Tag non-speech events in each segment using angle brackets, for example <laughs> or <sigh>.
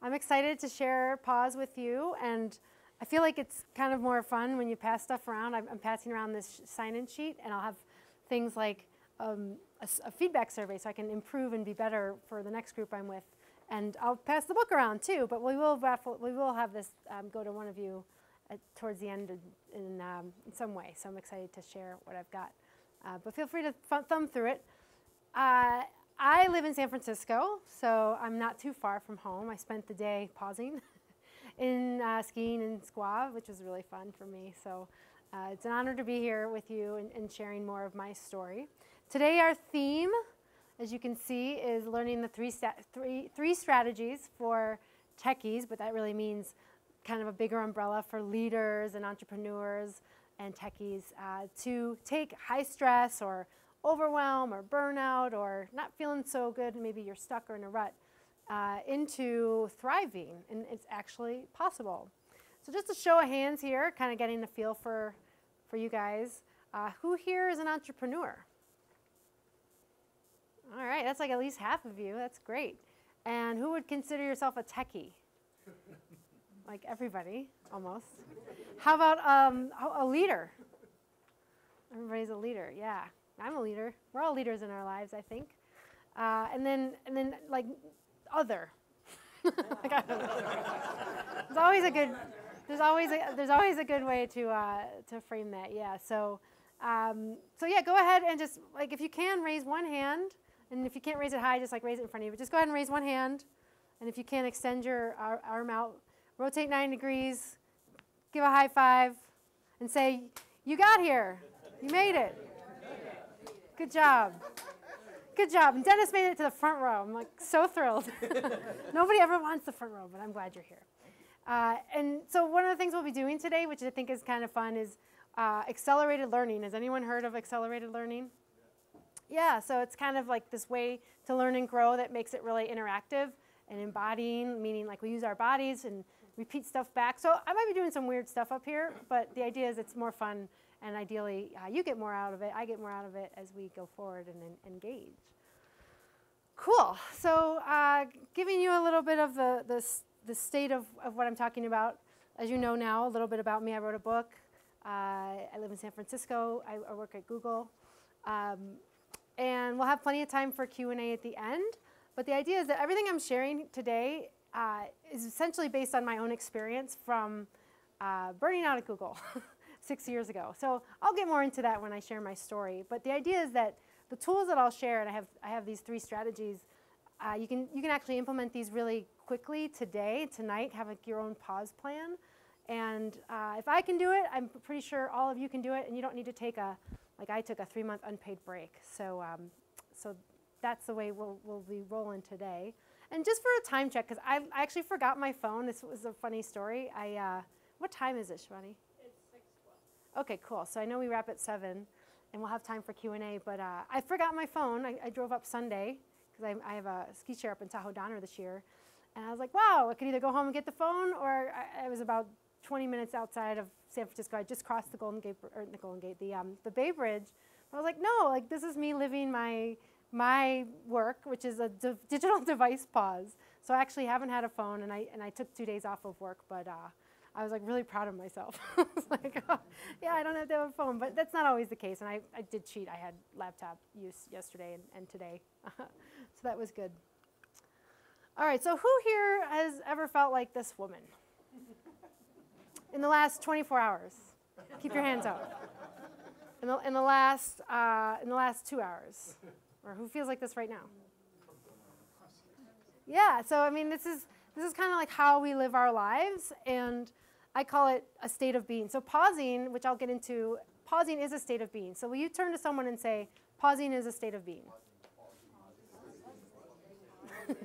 I'm excited to share pause with you, and I feel like it's kind of more fun when you pass stuff around. I'm, I'm passing around this sign-in sheet, and I'll have things like um, a, a, feedback survey so I can improve and be better for the next group I'm with. And I'll pass the book around too, but we will, raffle, we will have this um, go to one of you at, towards the end in, in, um, in, some way. So I'm excited to share what I've got. Uh, but feel free to thumb through it. Uh, I live in San Francisco, so I'm not too far from home. I spent the day pausing <laughs> in uh, skiing in Squaw, which was really fun for me. So uh, it's an honor to be here with you and, and, sharing more of my story. Today, our theme, as you can see, is learning the three, three, three strategies for techies, but that really means kind of a bigger umbrella for leaders and entrepreneurs and techies uh, to take high stress or overwhelm or burnout or not feeling so good, maybe you're stuck or in a rut, uh, into thriving. And it's actually possible. So just a show of hands here, kind of getting the feel for, for you guys. Uh, who here is an entrepreneur? All right, that's like at least half of you. That's great. And who would consider yourself a techie? <laughs> like everybody, almost. How about um, a leader? Everybody's a leader, yeah. I'm a leader. We're all leaders in our lives, I think. Uh, and then, and then like other. <laughs> there's always a good, there's always a, there's always a good way to uh, to frame that. Yeah. So, um, so yeah, go ahead and just like if you can raise one hand, and if you can't raise it high, just like raise it in front of you. But just go ahead and raise one hand, and if you can, extend your arm out, rotate nine degrees, give a high five, and say, "You got here. You made it." Good job. Good job. And Dennis made it to the front row. I'm like so thrilled. <laughs> Nobody ever wants the front row, but I'm glad you're here. Uh, and so one of the things we'll be doing today, which I think is kind of fun, is uh, accelerated learning. Has anyone heard of accelerated learning? Yeah, so it's kind of like this way to learn and grow that makes it really interactive and embodying, meaning like we use our bodies and repeat stuff back. So I might be doing some weird stuff up here, but the idea is it's more fun and ideally uh, you get more out of it, I get more out of it as we go forward and engage. Cool. So uh, giving you a little bit of the, the, the state of, of what I'm talking about. As you know now, a little bit about me. I wrote a book. Uh, I live in San Francisco. I, I work at Google. Um, and we'll have plenty of time for Q&A at the end. But the idea is that everything I'm sharing today uh, is essentially based on my own experience from uh, burning out at Google. <laughs> six years ago. So I'll get more into that when I share my story. But the idea is that the tools that I'll share, and I have, I have these three strategies, uh, you, can, you can actually implement these really quickly today, tonight, have your own pause plan. And uh, if I can do it, I'm pretty sure all of you can do it, and you don't need to take a, like I took a three month unpaid break. So, um, so that's the way we'll, we'll be rolling today. And just for a time check, because I, I actually forgot my phone. This was a funny story. I, uh, what time is it, Shwani? Okay, cool. So I know we wrap at 7, and we'll have time for Q&A, but uh, I forgot my phone. I, I drove up Sunday, because I, I, have a ski chair up in Tahoe Donner this year, and I was like, wow, I could either go home and get the phone, or I, I was about 20 minutes outside of San Francisco. I just crossed the Golden Gate, or the Golden Gate, the, um, the Bay Bridge. I was like, no, like this is me living my, my work, which is a di digital <laughs> device pause. So I actually haven't had a phone, and I, and I took two days off of work, but uh, I was like really proud of myself. <laughs> I was like, <laughs> oh, yeah, I don't have to have a phone, but that's not always the case. And I, I did cheat. I had laptop use yesterday and, and today, <laughs> so that was good. All right, so who here has ever felt like this woman in the last 24 hours? Keep your hands up. In the, in the last uh, in the last two hours, or who feels like this right now? Yeah. So I mean, this is this is kind of like how we live our lives, and I call it a state of being. So pausing, which I'll get into, pausing is a state of being. So will you turn to someone and say, pausing is a state of being? <laughs>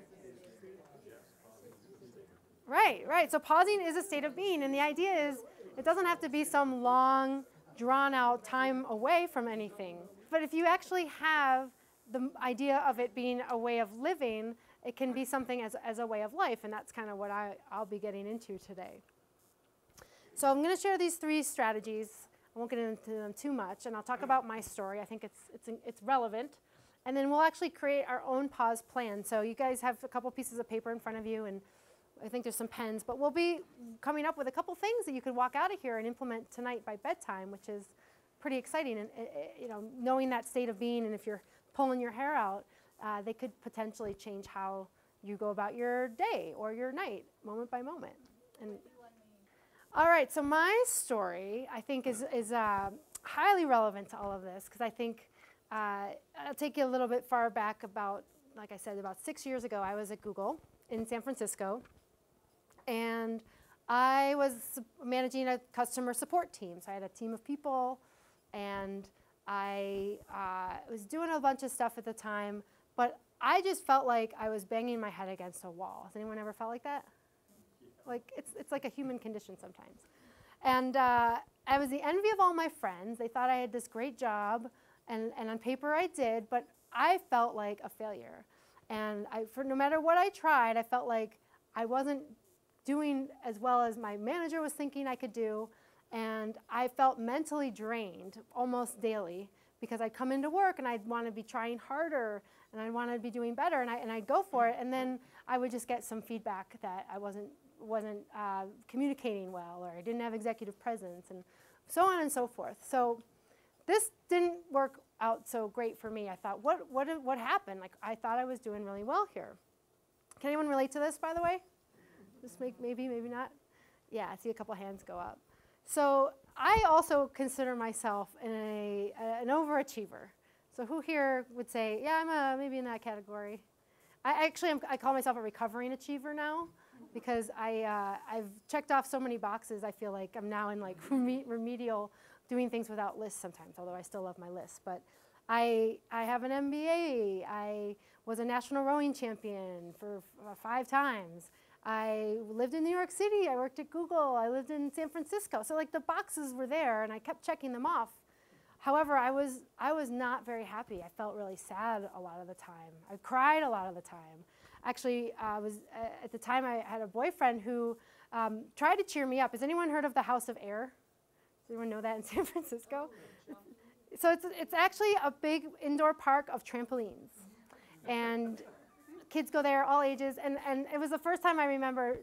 right, right. So pausing is a state of being. And the idea is it doesn't have to be some long, drawn out time away from anything. But if you actually have the idea of it being a way of living, it can be something as, as a way of life. And that's kind of what I, I'll be getting into today. So I'm going to share these three strategies. I won't get into them too much, and I'll talk about my story. I think it's, it's, it's relevant. And then we'll actually create our own pause plan. So you guys have a couple pieces of paper in front of you, and I think there's some pens, but we'll be coming up with a couple things that you could walk out of here and implement tonight by bedtime, which is pretty exciting. And uh, uh, you know, knowing that state of being, and if you're pulling your hair out, uh, they could potentially change how you go about your day or your night, moment by moment. And all right, so my story, I think, is is uh, highly relevant to all of this because I think uh, I'll take you a little bit far back. About, like I said, about six years ago, I was at Google in San Francisco, and I was managing a customer support team. So I had a team of people, and I uh, was doing a bunch of stuff at the time, but I just felt like I was banging my head against a wall. Has anyone ever felt like that? Like it's, it's like a human condition sometimes. And uh, I was the envy of all my friends. They thought I had this great job, and, and on paper I did, but I felt like a failure. And I, for no matter what I tried, I felt like I wasn't doing as well as my manager was thinking I could do. And I felt mentally drained almost daily because I'd come into work and I'd want to be trying harder and I'd want to be doing better and, I, and I'd go for it. And then I would just get some feedback that I wasn't, wasn't uh, communicating well or I didn't have executive presence and so on and so forth. So this didn't work out so great for me. I thought, what, what, what happened? Like, I thought I was doing really well here. Can anyone relate to this, by the way? Just make, maybe, maybe not. Yeah, I see a couple hands go up. So I also consider myself a, an overachiever. So who here would say, yeah, I'm a, maybe in that category? I actually am, I call myself a recovering achiever now because I, uh, I've checked off so many boxes. I feel like I'm now in like <laughs> remedial doing things without lists sometimes, although I still love my lists. But I, I have an MBA. I was a national rowing champion for five times. I lived in New York City. I worked at Google. I lived in San Francisco. So like the boxes were there, and I kept checking them off. However, I was I was not very happy. I felt really sad a lot of the time. I cried a lot of the time. Actually, I was uh, at the time I had a boyfriend who um, tried to cheer me up. Has anyone heard of the House of Air? Does anyone know that in <laughs> San Francisco? So it's it's actually a big indoor park of trampolines, and kids go there, all ages, and, and it was the first time I remember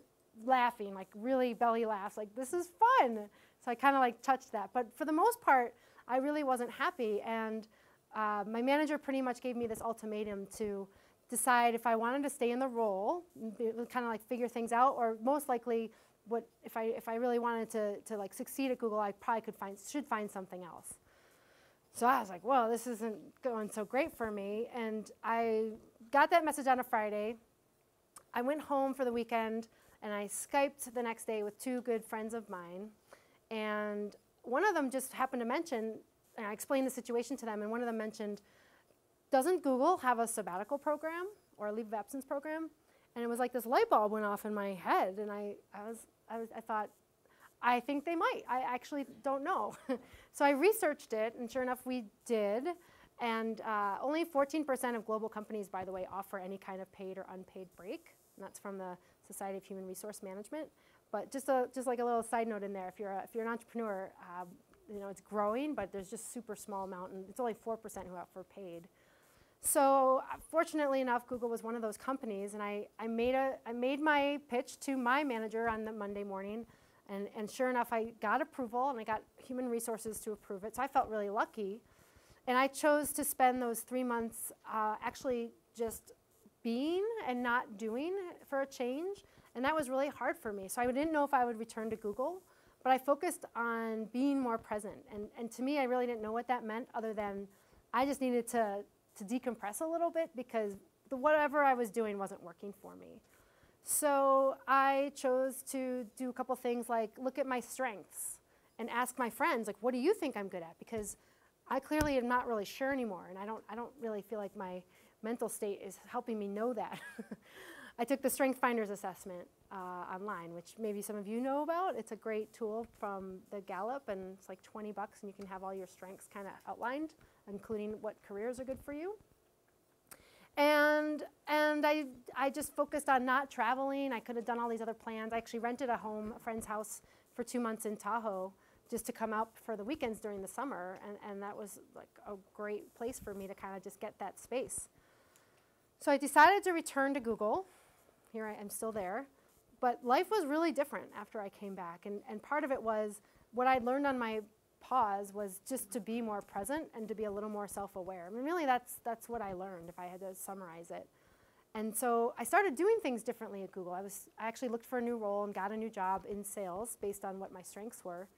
laughing, like really belly laughs, like this is fun. So I kind of like touched that. But for the most part, I really wasn't happy. And uh, my manager pretty much gave me this ultimatum to decide if I wanted to stay in the role, kind of like figure things out, or most likely, what if I if I really wanted to to like succeed at Google, I probably could find should find something else. So I was like, well, this isn't going so great for me, and I got that message on a Friday. I went home for the weekend and I Skyped the next day with two good friends of mine. And one of them just happened to mention, and I explained the situation to them, and one of them mentioned, doesn't Google have a sabbatical program or a leave of absence program? And it was like this light bulb went off in my head, and I, I, was, I, was, I thought, I think they might. I actually don't know. <laughs> so I researched it, and sure enough, we did. And uh, only 14% of global companies, by the way, offer any kind of paid or unpaid break. And that's from the Society of Human Resource Management. But just, a, just like a little side note in there, if you're, a, if you're an entrepreneur, uh, you know, it's growing, but there's just super small amount, and it's only 4% who offer paid. So uh, fortunately enough, Google was one of those companies, and I, I, made, a, I made my pitch to my manager on the Monday morning, and, and sure enough, I got approval, and I got human resources to approve it, so I felt really lucky. And I chose to spend those three months uh, actually just being and not doing for a change. And that was really hard for me. So I didn't know if I would return to Google, but I focused on being more present. And, and to me, I really didn't know what that meant other than I just needed to, to decompress a little bit because the, whatever I was doing wasn't working for me. So I chose to do a couple things like look at my strengths and ask my friends, like, what do you think I'm good at? Because I clearly am not really sure anymore, and I don't, I don't really feel like my mental state is helping me know that. <laughs> I took the Strength Finders assessment uh, online, which maybe some of you know about. It's a great tool from the Gallup, and it's like 20 bucks, and you can have all your strengths kind of outlined, including what careers are good for you. And, and I, I just focused on not traveling. I could have done all these other plans. I actually rented a home, a friend's house, for two months in Tahoe just to come out for the weekends during the summer, and, and that was like a great place for me to kind of just get that space. So I decided to return to Google. Here I am still there. but life was really different after I came back. And, and part of it was what I learned on my pause was just to be more present and to be a little more self-aware. I mean, really, that's, that's what I learned if I had to summarize it. And so I started doing things differently at Google. I, was, I actually looked for a new role and got a new job in sales based on what my strengths were.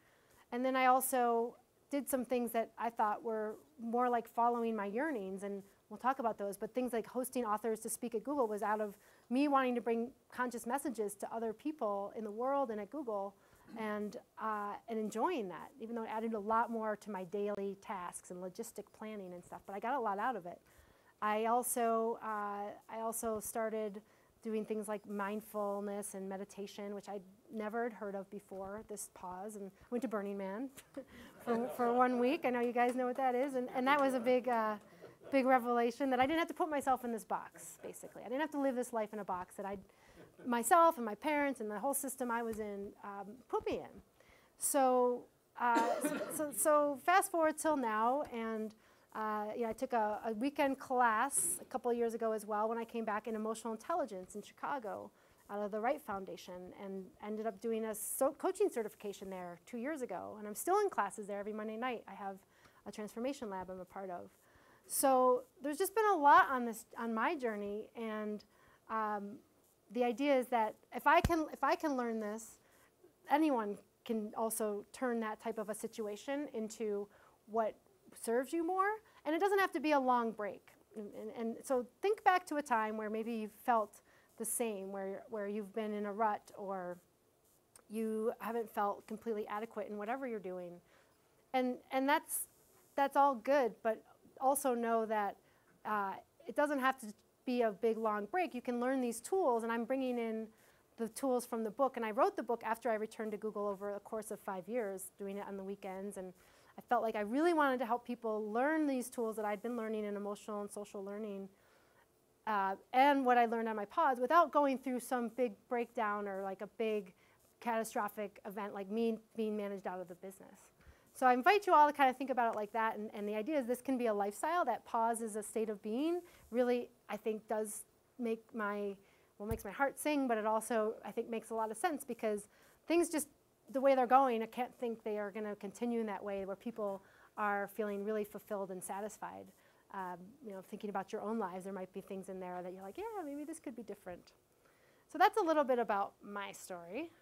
And then I also did some things that I thought were more like following my yearnings, and we'll talk about those, but things like hosting authors to speak at Google was out of me wanting to bring conscious messages to other people in the world and at Google and, uh, and enjoying that, even though it added a lot more to my daily tasks and logistic planning and stuff, but I got a lot out of it. I also, uh, I also started doing things like mindfulness and meditation, which I'd never had heard of before, this pause, and went to Burning Man <laughs> for, for one week. I know you guys know what that is, and, and that was a big, uh, big revelation that I didn't have to put myself in this box, basically. I didn't have to live this life in a box that I, myself and my parents and the whole system I was in um, put me in. So, uh, so, so, so, fast forward till now, and uh, you know, I took a, a, weekend class a couple of years ago as well when I came back in emotional intelligence in Chicago out of the Wright Foundation and ended up doing a so coaching certification there two years ago. And I'm still in classes there every Monday night. I have a transformation lab I'm a part of. So there's just been a lot on this on my journey, and um, the idea is that if I can if I can learn this, anyone can also turn that type of a situation into what serves you more. And it doesn't have to be a long break. And, and, and, so think back to a time where maybe you felt the same, where, where you've been in a rut or you haven't felt completely adequate in whatever you're doing. And, and that's, that's all good, but also know that uh, it doesn't have to be a big long break. You can learn these tools, and I'm bringing in the tools from the book. And I wrote the book after I returned to Google over a course of five years, doing it on the weekends and I felt like I really wanted to help people learn these tools that I'd been learning in emotional and social learning uh, and what I learned on my pods without going through some big breakdown or like a big catastrophic event like me being managed out of the business. So I invite you all to kind of think about it like that. And, and the idea is this can be a lifestyle. That pause is a state of being. Really, I think does make my, well, makes my heart sing, but it also, I think, makes a lot of sense because things just the way they're going, I can't think they are going to continue in that way where people are feeling really fulfilled and satisfied. Um, you know, thinking about your own lives, there might be things in there that you're like, yeah, maybe this could be different. So that's a little bit about my story.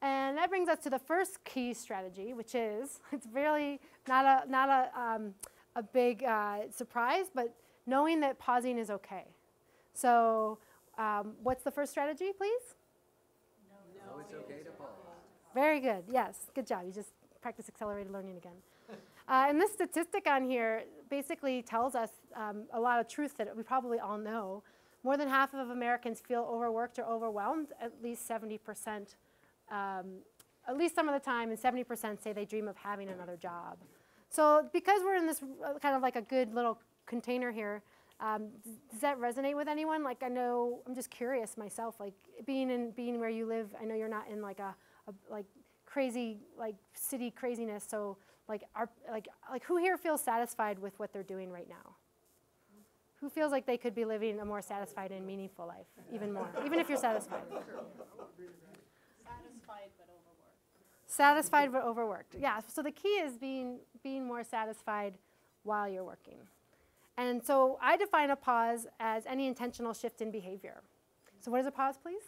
And that brings us to the first key strategy, which is <laughs> it's really not a not a um, a big uh, surprise, but knowing that pausing is okay. So, um, what's the first strategy, please? No, no, it's okay to pause. Very good. Yes. Good job. You just practice accelerated learning again. <laughs> Uh, and this statistic on here basically tells us um, a lot of truth that we probably all know. More than half of Americans feel overworked or overwhelmed, at least 70%, um, at least some of the time, and 70% say they dream of having another job. So because we're in this uh, kind of like a good little container here, um, does that resonate with anyone? Like I know, I'm just curious myself, like being in, being where you live, I know you're not in like a, a like crazy, like city craziness. So like, are, like, like who here feels satisfied with what they're doing right now? Who feels like they could be living a more satisfied and meaningful life, even more, even if you're satisfied? Satisfied but overworked. Satisfied but overworked. Yeah. So the key is being being more satisfied while you're working. And so I define a pause as any intentional shift in behavior. So what is a pause, please?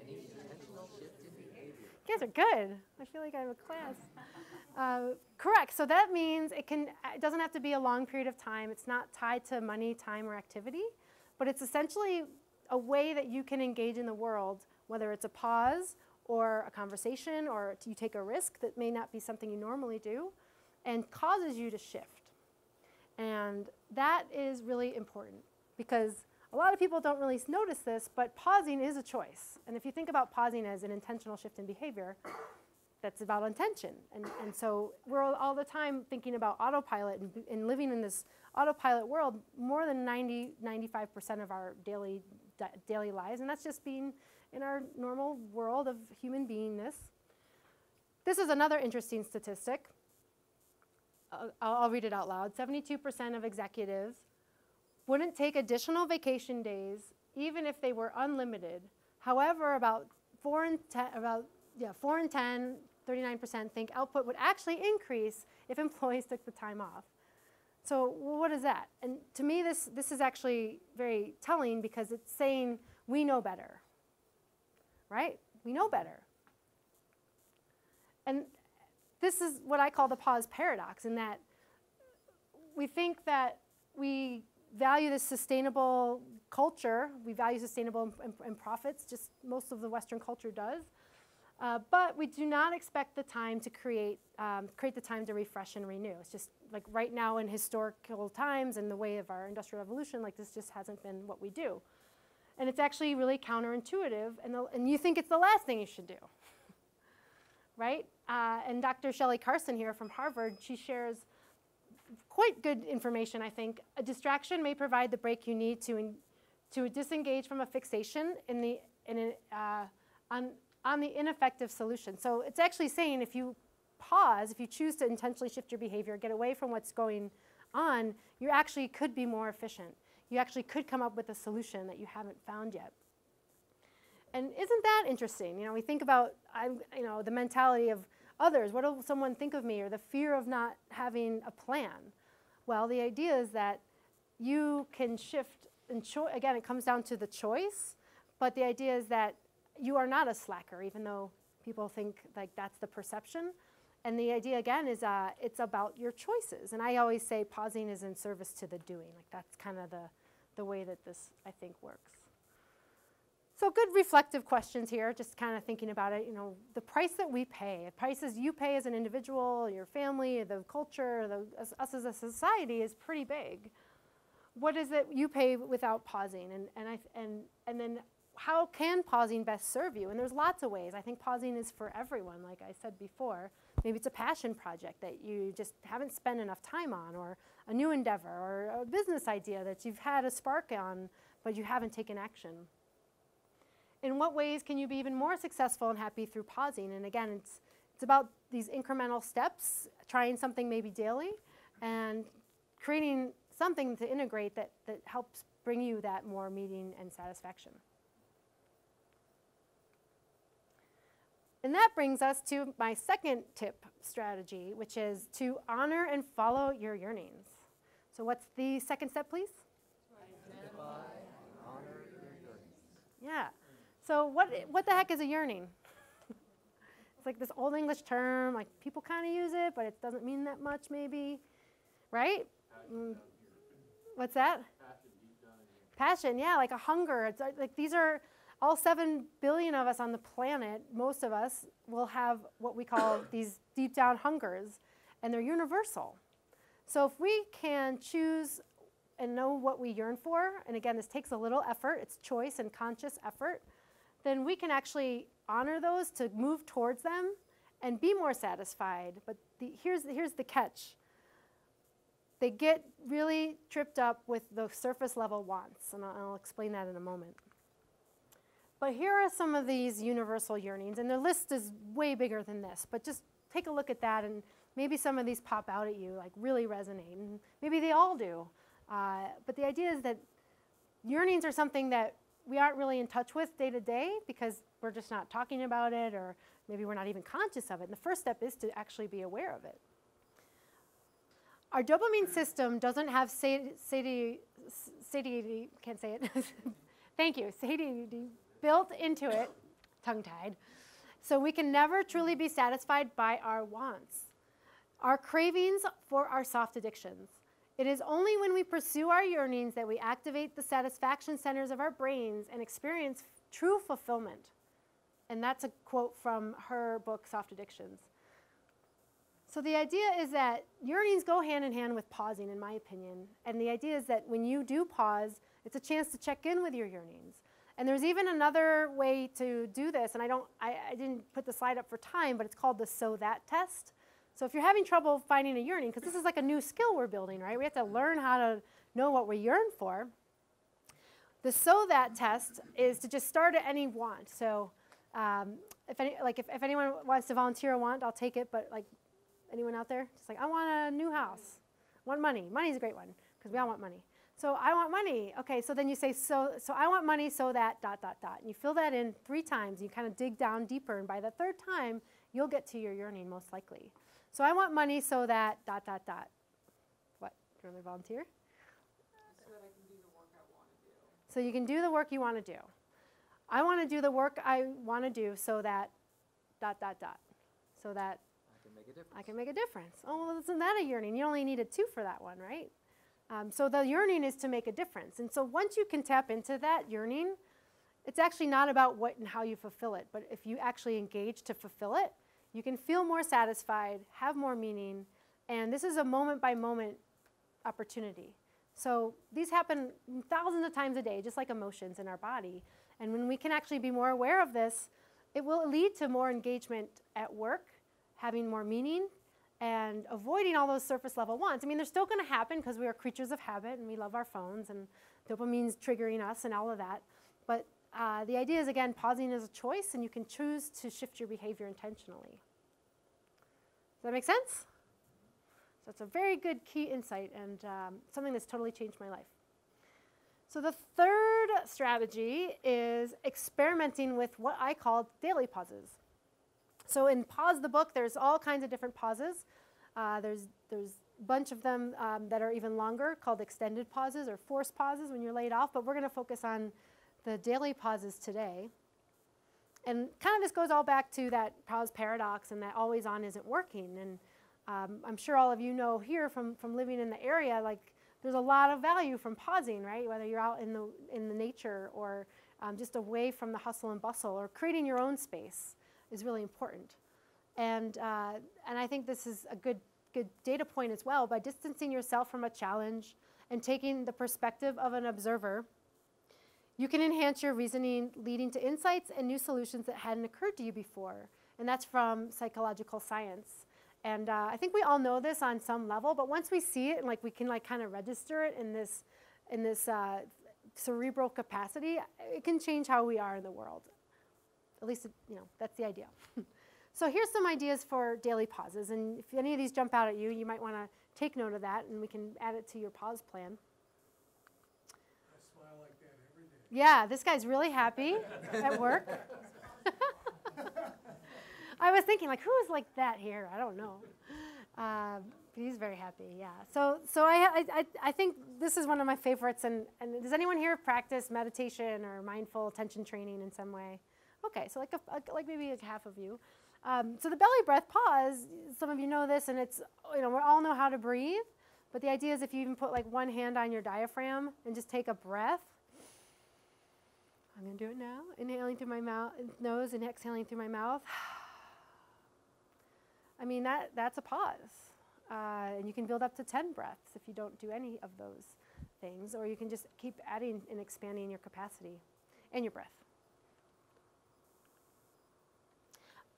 Any intentional shift in behavior. You guys are good. I feel like I have a class. Uh, correct. So that means it can. It doesn't have to be a long period of time. It's not tied to money, time, or activity, but it's essentially a way that you can engage in the world, whether it's a pause or a conversation, or you take a risk that may not be something you normally do, and causes you to shift. And that is really important because a lot of people don't really notice this, but pausing is a choice. And if you think about pausing as an intentional shift in behavior, that's about intention. And, and so we're all, the time thinking about autopilot and, and, living in this autopilot world more than 90, 95% of our daily, daily lives. And that's just being in our normal world of human beingness. This is another interesting statistic. I'll, I'll read it out loud. 72% of executives wouldn't take additional vacation days even if they were unlimited. However, about four and ten, about yeah, four and 10, 39% think output would actually increase if <laughs> employees took the time off. So what is that? And to me, this, this is actually very telling because it's saying we know better, right? We know better. And this is what I call the pause paradox in that we think that we value this sustainable culture, we value sustainable and, profits, just most of the Western culture does. Uh, but we do not expect the time to create, um, create the time to refresh and renew. It's just like right now in historical times and the way of our industrial revolution, like this just hasn't been what we do. And it's actually really counterintuitive, and, the, and you think it's the last thing you should do, <laughs> right? Uh, and Dr. Shelley Carson here from Harvard, she shares quite good information, I think. A distraction may provide the break you need to, in, to disengage from a fixation in the, in a, uh, on, on the ineffective solution. So it's actually saying if you pause, if you choose to intentionally shift your behavior, get away from what's going on, you actually could be more efficient. You actually could come up with a solution that you haven't found yet. And isn't that interesting? You know, we think about, I'm, you know, the mentality of others. What will someone think of me? Or the fear of not having a plan. Well, the idea is that you can shift, and again, it comes down to the choice, but the idea is that you are not a slacker, even though people think like that's the perception. And the idea again is uh, it's about your choices. And I always say pausing is in service to the doing. Like that's kind of the, the way that this I think works. So good reflective questions here, just kind of thinking about it. You know, the price that we pay, the prices you pay as an individual, your family, the culture, the, us, us as a society is pretty big. What is it you pay without pausing? And, and, I, and, and then how can pausing best serve you? And there's lots of ways. I think pausing is for everyone, like I said before. Maybe it's a passion project that you just haven't spent enough time on, or a new endeavor, or a business idea that you've had a spark on, but you haven't taken action. In what ways can you be even more successful and happy through pausing? And again, it's, it's about these incremental steps, trying something maybe daily, and creating something to integrate that, that helps bring you that more meaning and satisfaction. And that brings us to my second tip strategy, which is to honor and follow your yearnings. So, what's the second step, please? Identify and honor your yearnings. Yeah. So, what, what the heck is a yearning? <laughs> it's like this old English term, like people kind of use it, but it doesn't mean that much, maybe. Right? Mm. What's that? Passion, yeah, like a hunger. It's like these are all 7 billion of us on the planet, most of us, will have what we call <coughs> these deep down hungers, and they're universal. So if we can choose and know what we yearn for, and again, this takes a little effort, it's choice and conscious effort, then we can actually honor those to move towards them and be more satisfied. But the, here's, here's the catch they get really tripped up with the surface level wants, and I'll, I'll explain that in a moment. But here are some of these universal yearnings, and the list is way bigger than this, but just take a look at that, and maybe some of these pop out at you, like really resonate, and maybe they all do. Uh, but the idea is that yearnings are something that we aren't really in touch with day to day because we're just not talking about it, or maybe we're not even conscious of it. And the first step is to actually be aware of it. Our dopamine system doesn't have satiety, satiety can't say it. <laughs> Thank you, satiety built into it, tongue tied, so we can never truly be satisfied by our wants, our cravings for our soft addictions. It is only when we pursue our yearnings that we activate the satisfaction centers of our brains and experience true fulfillment. And that's a quote from her book, Soft Addictions. So the idea is that yearnings go hand in hand with pausing, in my opinion. And the idea is that when you do pause, it's a chance to check in with your yearnings. And there's even another way to do this, and I, don't, I, I didn't put the slide up for time, but it's called the so that test. So if you're having trouble finding a yearning, because this is like a new skill we're building, right? We have to learn how to know what we yearn for. The so that test is to just start at any want. So um, if, any, like if, if anyone wants to volunteer a want, I'll take it. But like anyone out there, just like I want a new house, want money. Money's a great one because we all want money. So I want money. Okay, so then you say, so, so I want money so that dot, dot, dot. And you fill that in three times. You kind of dig down deeper. And by the third time, you'll get to your yearning most likely. So I want money so that dot, dot, dot. What? Do you want to volunteer? So that I can do the work I want to do. So you can do the work you want to do. I want to do the work I want to do so that dot, dot, dot. So that I can make a difference. I can make a difference. Oh, well, isn't that a yearning? You only needed two for that one, right? Um, so the yearning is to make a difference. And so once you can tap into that yearning, it's actually not about what and how you fulfill it, but if you actually engage to fulfill it, you can feel more satisfied, have more meaning, and this is a moment by moment opportunity. So these happen thousands of times a day, just like emotions in our body. And when we can actually be more aware of this, it will lead to more engagement at work, having more meaning, and avoiding all those surface level wants. I mean, they're still going to happen because we are creatures of habit and we love our phones and dopamine's triggering us and all of that. But uh, the idea is again, pausing is a choice and you can choose to shift your behavior intentionally. Does that make sense? So it's a very good key insight and um, something that's totally changed my life. So the third strategy is experimenting with what I call daily pauses. So in Pause the Book, there's all kinds of different pauses. Uh, there's there's a bunch of them um, that are even longer called extended pauses or forced pauses when you're laid off, but we're going to focus on the daily pauses today. And kind of this goes all back to that pause paradox and that always on isn't working. And um, I'm sure all of you know here from, from living in the area, like there's a lot of value from pausing, right? Whether you're out in the, in the nature or um, just away from the hustle and bustle or creating your own space is really important. And, uh, and I think this is a good, good data point as well. By distancing yourself from a challenge and taking the perspective of an observer, you can enhance your reasoning, leading to insights and new solutions that hadn't occurred to you before. And that's from psychological science. And uh, I think we all know this on some level, but once we see it and like we can like kind of register it in this, in this uh, cerebral capacity, it can change how we are in the world. At least, you know, that's the idea. <laughs> so here's some ideas for daily pauses. And if any of these jump out at you, you might want to take note of that and we can add it to your pause plan. I smile like that every day. Yeah, this guy's really happy at work. <laughs> I was thinking, like, who is like that here? I don't know. Um, but he's very happy, yeah. So, so I, I, I think this is one of my favorites. And, and does anyone here practice meditation or mindful attention training in some way? Okay, so like, a, like maybe like half of you. Um, so the belly breath pause, some of you know this, and it's, you know, we all know how to breathe. But the idea is if you even put like one hand on your diaphragm and just take a breath. I'm going to do it now. Inhaling through my mouth, nose and exhaling through my mouth. <sighs> I mean, that, that's a pause. Uh, and you can build up to 10 breaths if you don't do any of those things, or you can just keep adding and expanding your capacity and your breath.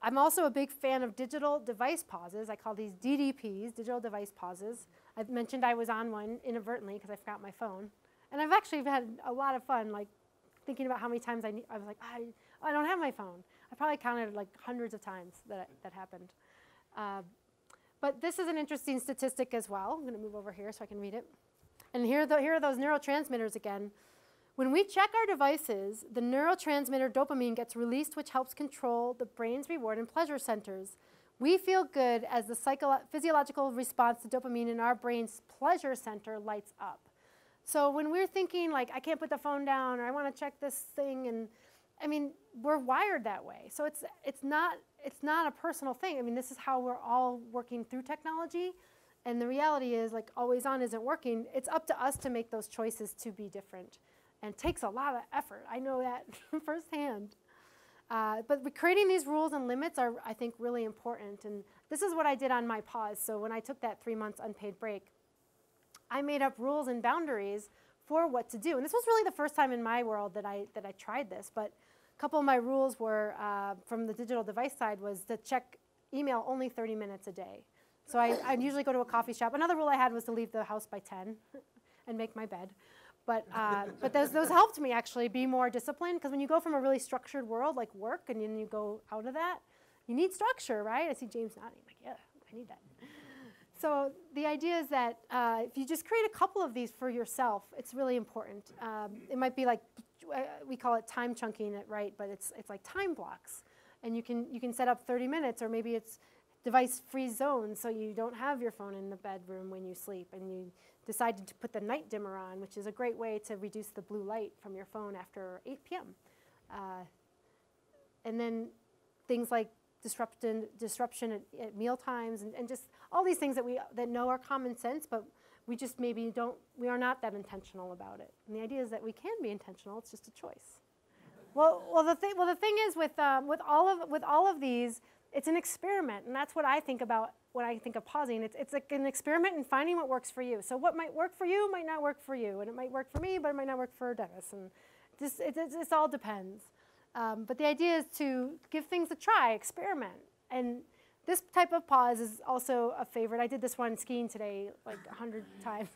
I'm also a big fan of digital device pauses. I call these DDPs, digital device pauses. I've mentioned I was on one inadvertently because I forgot my phone. And I've actually had a lot of fun, like thinking about how many times I, I was like, I, I don't have my phone. I probably counted like hundreds of times that, that happened. Uh, but this is an interesting statistic as well. I'm going to move over here so I can read it. And here, the, here are those neurotransmitters again. When we check our devices, the neurotransmitter dopamine gets released, which helps control the brain's reward and pleasure centers. We feel good as the physiological response to dopamine in our brain's pleasure center lights up. So when we're thinking like I can't put the phone down or I want to check this thing and I mean, we're wired that way. So it's it's not it's not a personal thing. I mean, this is how we're all working through technology. And the reality is like always on isn't working. It's up to us to make those choices to be different. And takes a lot of effort. I know that <laughs> firsthand. Uh, but creating these rules and limits are, I think, really important. And this is what I did on my pause. So when I took that three months unpaid break, I made up rules and boundaries for what to do. And this was really the first time in my world that I, that I tried this. But a couple of my rules were uh, from the digital device side was to check email only 30 minutes a day. So I, I'd usually go to a coffee shop. Another rule I had was to leave the house by 10 <laughs> and make my bed. But, uh, but those, those helped me actually be more disciplined because when you go from a really structured world like work and then you go out of that, you need structure, right? I see James nodding, like, yeah, I need that. So the idea is that uh, if you just create a couple of these for yourself, it's really important. Um, it might be like uh, we call it time chunking it right, but it's it's like time blocks, and you can you can set up 30 minutes, or maybe it's device-free zones, so you don't have your phone in the bedroom when you sleep, and you decided to put the night dimmer on, which is a great way to reduce the blue light from your phone after 8 p.m. Uh, and then things like disruption, disruption at, at meal times and, and just all these things that we that know are common sense, but we just maybe don't we are not that intentional about it. And the idea is that we can be intentional. It's just a choice. Well, well, the thing well the thing is with um, with all of with all of these, it's an experiment, and that's what I think about when I think of pausing. It's it's like an experiment in finding what works for you. So what might work for you might not work for you, and it might work for me, but it might not work for Dennis, and just it, it, it all depends. Um, but the idea is to give things a try, experiment. And this type of pause is also a favorite. I did this one skiing today like a hundred <laughs> times.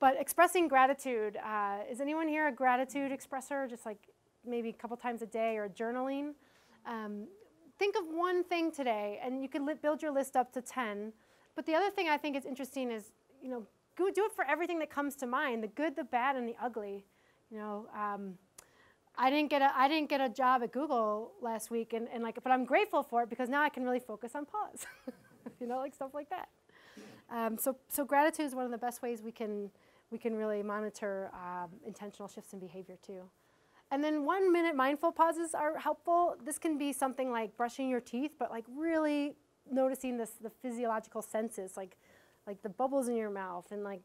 But expressing gratitude, uh, is anyone here a gratitude expresser? Just like maybe a couple times a day or journaling? Um, think of one thing today and you can build your list up to 10. But the other thing I think is interesting is, you know, go do it for everything that comes to mind, the good, the bad, and the ugly. You know, um, I didn't get a I didn't get a job at Google last week, and, and like, but I'm grateful for it because now I can really focus on pause, <laughs> you know, like stuff like that. Um, so so gratitude is one of the best ways we can we can really monitor um, intentional shifts in behavior too. And then one minute mindful pauses are helpful. This can be something like brushing your teeth, but like really noticing this the physiological senses, like like the bubbles in your mouth and like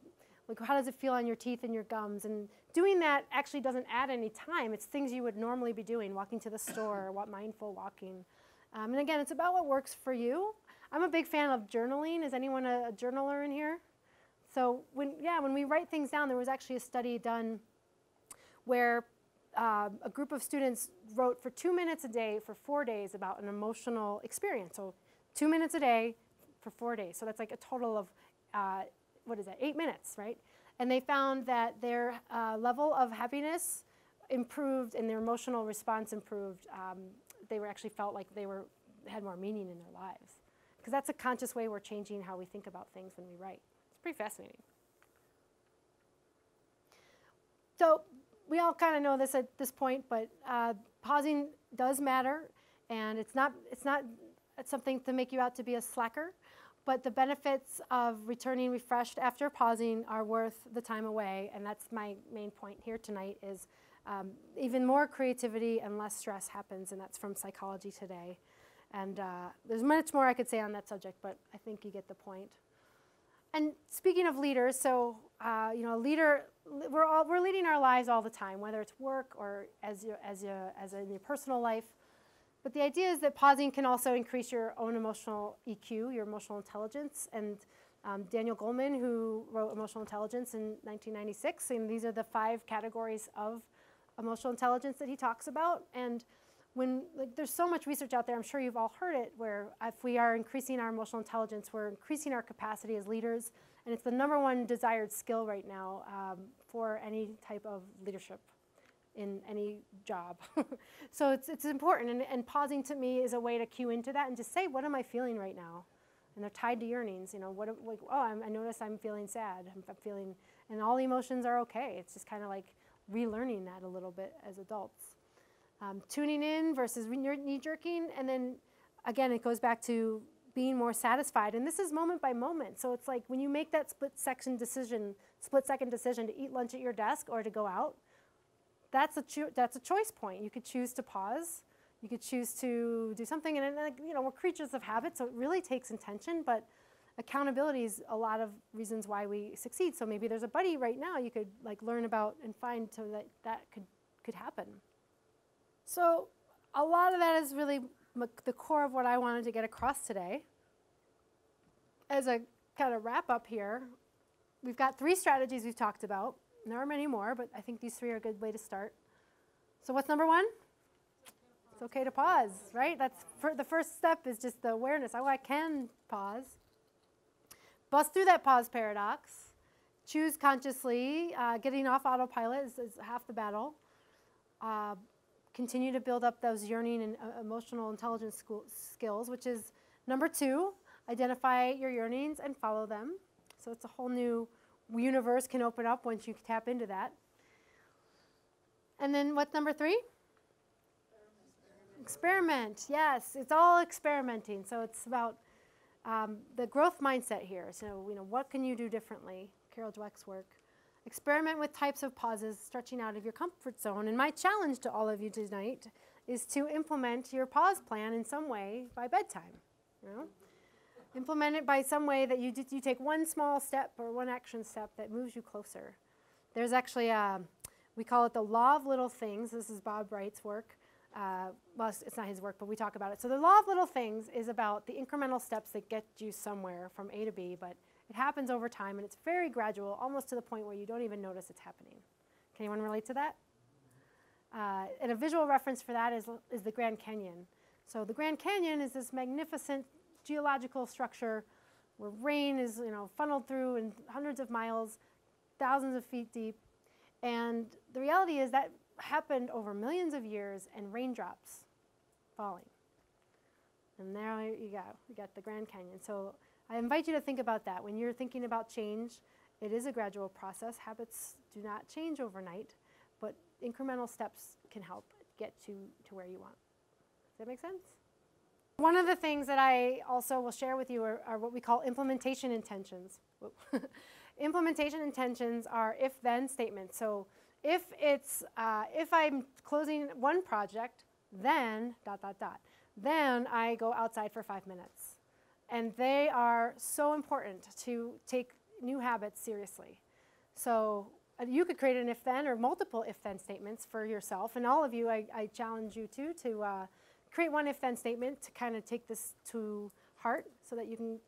like how does it feel on your teeth and your gums? And doing that actually doesn't add any time. It's things you would normally be doing walking to the store what mindful walking. Um, and again it's about what works for you. I'm a big fan of journaling. Is anyone a, a journaler in here? So when yeah when we write things down there was actually a study done where uh, a group of students wrote for two minutes a day for four days about an emotional experience so two minutes a day for four days so that's like a total of uh, what is that, eight minutes, right? And they found that their uh, level of happiness improved and their emotional response improved. Um, they were actually felt like they were had more meaning in their lives because that's a conscious way we're changing how we think about things when we write. It's pretty fascinating. So we all kind of know this at this point, but uh, pausing does matter, and it's not it's not it's something to make you out to be a slacker but the benefits of returning refreshed after pausing are worth the time away and that's my main point here tonight is um, even more creativity and less stress happens and that's from psychology today and uh, there's much more i could say on that subject but i think you get the point. point and speaking of leaders so uh, you know a leader we're all we're leading our lives all the time whether it's work or as you, as you, as in your personal life but the idea is that pausing can also increase your own emotional EQ, your emotional intelligence. And um, Daniel Goleman, who wrote Emotional Intelligence in 1996, and these are the five categories of emotional intelligence that he talks about. And when like, there's so much research out there, I'm sure you've all heard it, where if we are increasing our emotional intelligence, we're increasing our capacity as leaders. And it's the number one desired skill right now um, for any type of leadership in any job. <laughs> so it's, it's important, and, and pausing to me is a way to cue into that and just say, what am I feeling right now? And they're tied to yearnings, you know, what, like, oh, I'm, i notice I'm feeling sad, I'm, I'm feeling, and all emotions are okay. It's just kind of like relearning that a little bit as adults. Um, tuning in versus knee jerking, and then again, it goes back to being more satisfied. And this is moment by moment. So it's like when you make that split second decision, split second decision to eat lunch at your desk or to go out, that's a, that's a choice point. You could choose to pause. You could choose to do something. And, and, you know, we're creatures of habit, so it really takes intention. But accountability is a lot of reasons why we succeed. So maybe there's a buddy right now you could like learn about and find so that that could, could happen. So a lot of that is really the core of what I wanted to get across today. As a kind of wrap up here, we've got three strategies we've talked about. There are many more, but I think these three are a good way to start. So what's number one? It's okay to pause, right? That's the first step is just the awareness. Oh, I can pause. Bust through that pause paradox. Choose consciously. Uh, getting off autopilot is, is half the battle. Uh, continue to build up those yearning and uh, emotional intelligence school, skills, which is number two. identify your yearnings and follow them. So it's a whole new universe can open up once you tap into that. And then what's number three? Experiment. Yes, it's all experimenting. So it's about um, the growth mindset here. So you know, what can you do differently? Carol Dweck's work. Experiment with types of pauses, stretching out of your comfort zone. And my challenge to all of you tonight is to implement your pause plan in some way by bedtime. You know? Implement it by some way that you, d- you take one small step or one action step that moves you closer. There's actually a, we call it the law of little things. This is Bob Wright's work. Uh, well, it's not his work, but we talk about it. So the law of little things is about the incremental steps that get you somewhere from A to B, but it happens over time and it's very gradual, almost to the point where you don't even notice it's happening. Can anyone relate to that? Uh, and a visual reference for that is, is the Grand Canyon. So the Grand Canyon is this magnificent geological structure where rain is you know funneled through in hundreds of miles, thousands of feet deep, and the reality is that happened over millions of years and raindrops falling. And there you go, you got the Grand Canyon. So I invite you to think about that when you're thinking about change. It is a gradual process. Habits do not change overnight, but incremental steps can help get to, to where you want. Does that make sense? One of the things that I also will share with you are, are what we call implementation intentions. <laughs> Implementation intentions are if-then statements. So if it's uh, if I'm closing one project, then dot dot dot, then I go outside for five minutes, and they are so important to take new habits seriously. So uh, you could create an if-then or multiple if-then statements for yourself, and all of you, I, I challenge you too to uh, create one if-then statement to kind of take this to heart, so that you can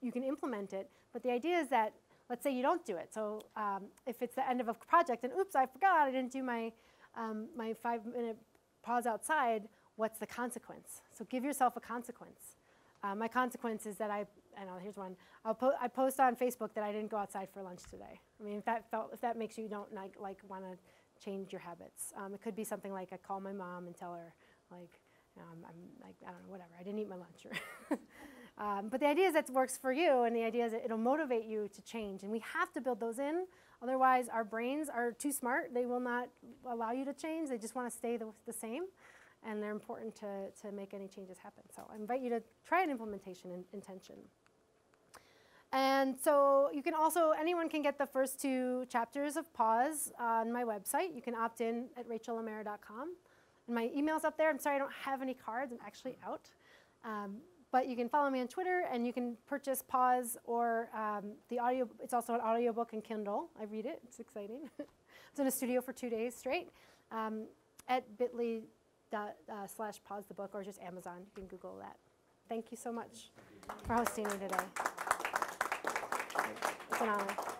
you can implement it. But the idea is that let's say you don't do it. So um, if it's the end of a project and oops, I forgot I didn't do my um, my five-minute pause outside. What's the consequence? So give yourself a consequence. Uh, my consequence is that I, I know, here's one. I'll po- I post on Facebook that I didn't go outside for lunch today. I mean, if that felt, if that makes you don't like, like want to change your habits, um, it could be something like I call my mom and tell her, like, um, I'm like, I don't know, whatever. I didn't eat my lunch. Or <laughs> um, but the idea is that it works for you, and the idea is that it'll motivate you to change. And we have to build those in. Otherwise, our brains are too smart. They will not allow you to change. They just want to stay the, the same and they're important to, to make any changes happen. So I invite you to try an implementation in, intention. And so you can also, anyone can get the first two chapters of Pause on my website. You can opt in at rachaelomeara.com. And my email's up there. I'm sorry I don't have any cards. I'm actually out. Um, but you can follow me on Twitter and you can purchase Pause or um, the audio. It's also an audiobook and Kindle. I read it. It's exciting. <laughs> it's in a studio for two days straight um, at bit.ly dot, uh, slash pause the book or just Amazon. You can Google that. Thank you so much for hosting me today. It's an honor.